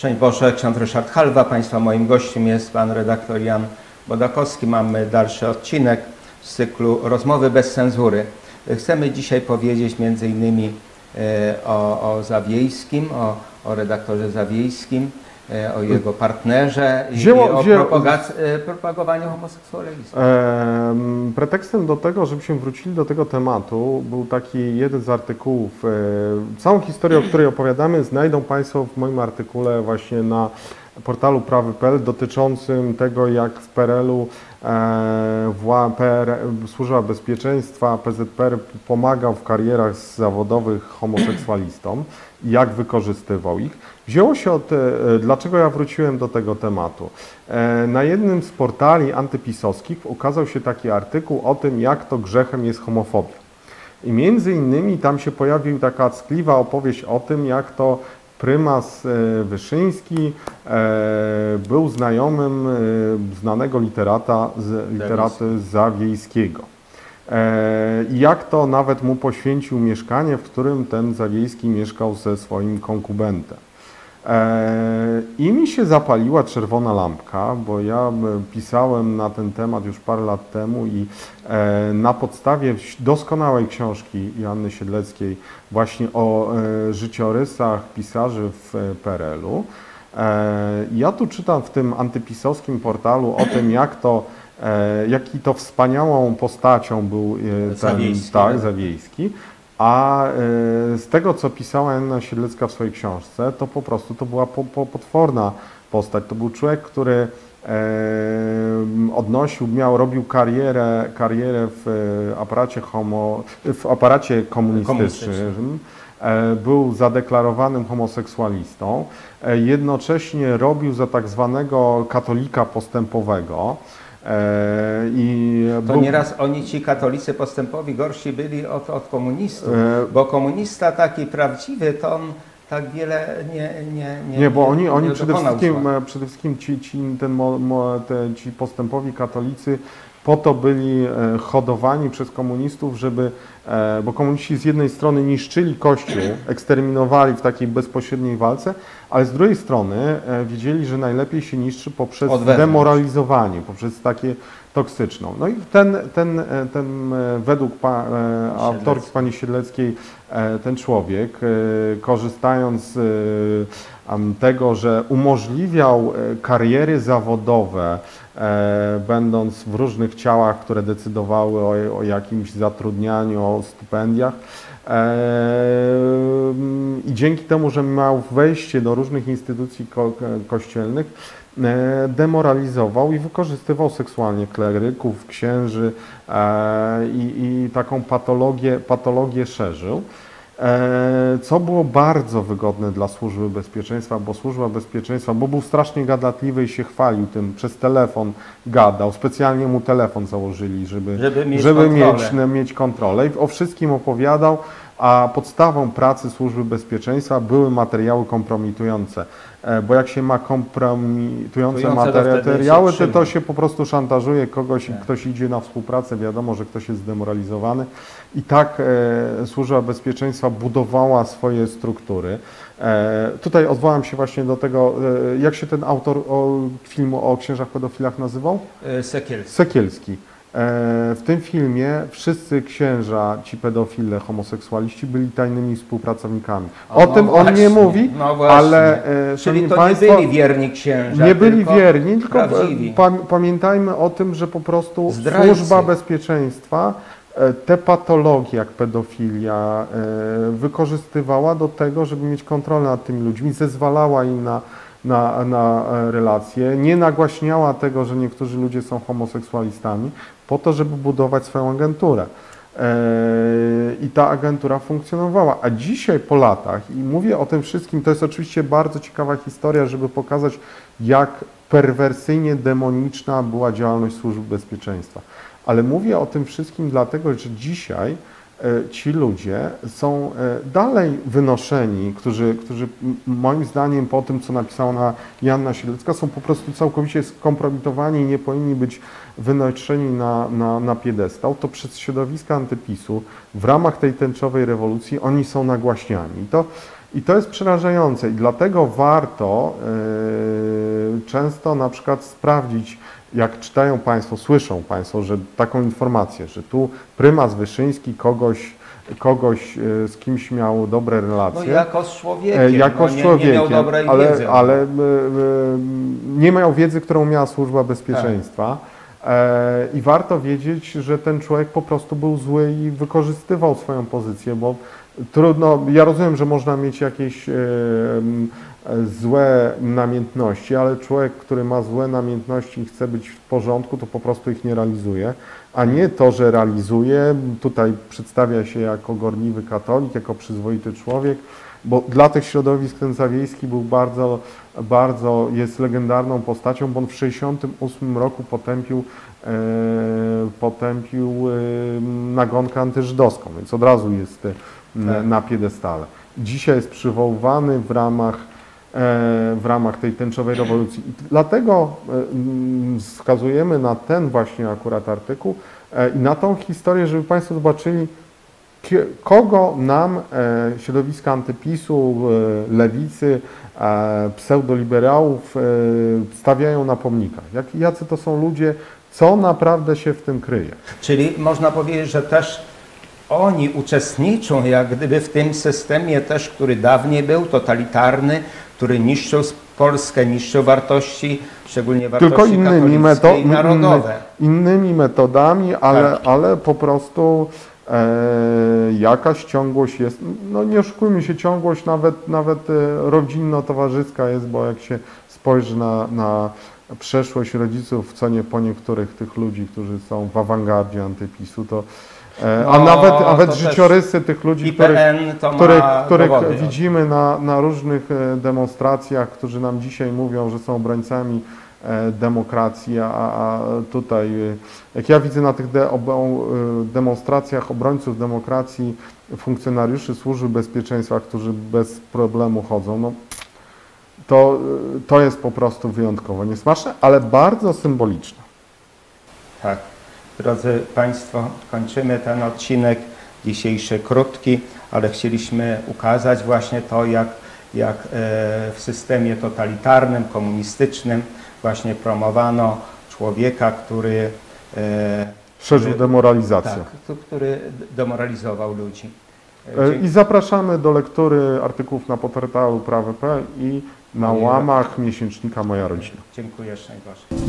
Szczęść Boże, ksiądz Ryszard Halwa. Państwa moim gościem jest pan redaktor Jan Bodakowski. Mamy dalszy odcinek z cyklu Rozmowy bez cenzury. Chcemy dzisiaj powiedzieć między innymi e, o, o Zawiejskim, o, o redaktorze Zawiejskim, o jego partnerze i, Wzięło- i o wzięło- e, propagowaniu homoseksualizmu. Em, Pretekstem do tego, żebyśmy wrócili do tego tematu, był taki jeden z artykułów. e, Całą historię, o której opowiadamy, znajdą Państwo w moim artykule właśnie na portalu prawy.pl dotyczącym tego, jak w PRL-u e, Służba Bezpieczeństwa, PZPR pomagał w karierach zawodowych homoseksualistom i jak wykorzystywał ich. Wzięło się od, e, dlaczego ja wróciłem do tego tematu. E, Na jednym z portali antypisowskich ukazał się taki artykuł o tym, jak to grzechem jest homofobia. I między innymi tam się pojawił taka ckliwa opowieść o tym, jak to prymas e, Wyszyński e, był znajomym e, znanego literata, z, literaty Zawiejskiego. I jak to nawet mu poświęcił mieszkanie, w którym ten Zawiejski mieszkał ze swoim konkubentem. E, I mi się zapaliła czerwona lampka, bo ja m, pisałem na ten temat już parę lat temu i e, na podstawie doskonałej książki Joanny Siedleckiej właśnie o e, życiorysach pisarzy w e, PRL-u. E, Ja tu czytam w tym antypisowskim portalu o tym, jak to, e, jaki to wspaniałą postacią był e, ten, Zawiejski, tak, tak. Zawiejski. A e, z tego, co pisała Anna Siedlecka w swojej książce, to po prostu to była po, po, potworna postać. To był człowiek, który odnosił, miał, robił karierę, karierę w e, aparacie, homo, w aparacie komunistycznym. Komunistycznym. E, Był zadeklarowanym homoseksualistą. E, Jednocześnie robił za tak zwanego katolika postępowego. E, I To był- nieraz oni, ci katolicy postępowi, gorsi byli od, od komunistów, E, bo komunista taki prawdziwy, to on tak wiele nie Nie, nie, Nie, bo oni, oni nie przede dokonał wszystkim, zła. przede wszystkim ci, ci, ten, mo, mo, te, ci postępowi katolicy po to byli e, hodowani przez komunistów, żeby, e, bo komuniści z jednej strony niszczyli Kościół, eksterminowali w takiej bezpośredniej walce, ale z drugiej strony e, wiedzieli, że najlepiej się niszczy poprzez Od wewnątrz. demoralizowanie, poprzez takie toksyczną. No i ten, ten, e, ten e, według pa, e, autorki pani Siedleckiej, ten człowiek, korzystając z tego, że umożliwiał kariery zawodowe, będąc w różnych ciałach, które decydowały o, o jakimś zatrudnianiu, o stypendiach, i dzięki temu, że miał wejście do różnych instytucji ko kościelnych, demoralizował i wykorzystywał seksualnie kleryków, księży e, i, i taką patologię, patologię szerzył. E, Co było bardzo wygodne dla Służby Bezpieczeństwa, bo Służba Bezpieczeństwa, bo był strasznie gadatliwy i się chwalił tym, przez telefon gadał, specjalnie mu telefon założyli, żeby, Żeby mieć żeby kontrolę. mieć, mieć kontrolę i o wszystkim opowiadał, a podstawą pracy Służby Bezpieczeństwa były materiały kompromitujące, E, bo jak się ma kompromitujące materiały, to, to się po prostu szantażuje kogoś, Tak. ktoś idzie na współpracę, wiadomo, że ktoś jest zdemoralizowany. I tak e, Służba Bezpieczeństwa budowała swoje struktury. E, tutaj odwołam się właśnie do tego, e, jak się ten autor o, filmu o księżach pedofilach nazywał? E, Sekielski. Sekielski. E, W tym filmie wszyscy księża, ci pedofile, homoseksualiści byli tajnymi współpracownikami. O, no tym on nie właśnie, mówi, no właśnie. ale e, Czyli to państwo, nie byli wierni księża, nie byli tylko wierni, tylko e, prawdziwi. pa, pamiętajmy o tym, że po prostu Zdrajcy. służba bezpieczeństwa te patologie jak pedofilia wykorzystywała do tego, żeby mieć kontrolę nad tymi ludźmi, zezwalała im na, na, na e, relacje, nie nagłaśniała tego, że niektórzy ludzie są homoseksualistami, po to, żeby budować swoją agenturę. E, I ta agentura funkcjonowała. A dzisiaj po latach, i mówię o tym wszystkim, to jest oczywiście bardzo ciekawa historia, żeby pokazać, jak perwersyjnie demoniczna była działalność służb bezpieczeństwa. Ale mówię o tym wszystkim dlatego, że dzisiaj ci ludzie są e, dalej wynoszeni, którzy, którzy moim zdaniem po tym, co napisała na Janna Siedlecka, są po prostu całkowicie skompromitowani i nie powinni być wynoszeni na, na, na piedestał, to przez środowiska antypisu w ramach tej tęczowej rewolucji oni są nagłaśniani. To I to jest przerażające i dlatego warto yy, często na przykład sprawdzić, jak czytają Państwo, słyszą Państwo, że taką informację, że tu prymas Wyszyński kogoś, kogoś yy, z kimś miał dobre No relacje. jako z człowiekiem, E, jako no, z nie, człowiekiem, nie miał dobrej ale, wiedzy. ale y, y, nie miał wiedzy, którą miała służba bezpieczeństwa. E, I warto wiedzieć, że ten człowiek po prostu był zły i wykorzystywał swoją pozycję, bo trudno, ja rozumiem, że można mieć jakieś e, e, złe namiętności, ale człowiek, który ma złe namiętności i chce być w porządku, to po prostu ich nie realizuje, a nie to, że realizuje, tutaj przedstawia się jako gorliwy katolik, jako przyzwoity człowiek, bo dla tych środowisk ten Zawiejski był bardzo, bardzo, jest legendarną postacią, bo on w 1968 roku potępił, e, potępił e, nagonkę antyżydowską, więc od razu jest e, Tak. na piedestale. Dzisiaj jest przywoływany w ramach, w ramach tej tęczowej rewolucji. I dlatego e, mm, wskazujemy na ten właśnie akurat artykuł e, i na tą historię, żeby Państwo zobaczyli, kogo nam e, środowiska antypisu, e, lewicy, e, pseudoliberałów e, stawiają na pomnikach. Jacy to są ludzie, co naprawdę się w tym kryje. Czyli można powiedzieć, że też oni uczestniczą jak gdyby w tym systemie też, który dawniej był totalitarny, który niszczył Polskę, niszczył wartości, szczególnie wartości Tylko innymi, meto- narodowe. innymi metodami, ale, Tak. ale po prostu e, jakaś ciągłość jest. No nie oszukujmy się, ciągłość nawet, nawet e, rodzinno-towarzyska jest, bo jak się spojrzy na, na przeszłość rodziców, co nie po niektórych tych ludzi, którzy są w awangardzie antypisu, to e, a No, nawet, nawet życiorysy tych ludzi, których, IPN których, których dowody. widzimy na, na różnych e, demonstracjach, którzy nam dzisiaj mówią, że są obrońcami e, demokracji, a, a tutaj, e, jak ja widzę na tych de, obo, e, demonstracjach obrońców demokracji, funkcjonariuszy służby bezpieczeństwa, którzy bez problemu chodzą, no, to, to jest po prostu wyjątkowo niesmaczne, ale bardzo symboliczne. Tak. Drodzy Państwo, kończymy ten odcinek dzisiejszy krótki, ale chcieliśmy ukazać właśnie to, jak, jak e, w systemie totalitarnym, komunistycznym właśnie promowano człowieka, który, e, Szerzył demoralizację. tak, który demoralizował ludzi. E, dzięki- I zapraszamy do lektury artykułów na portalu prawy.pl i na łamach miesięcznika Moja Rodzina. Dziękuję, szczęść Boże.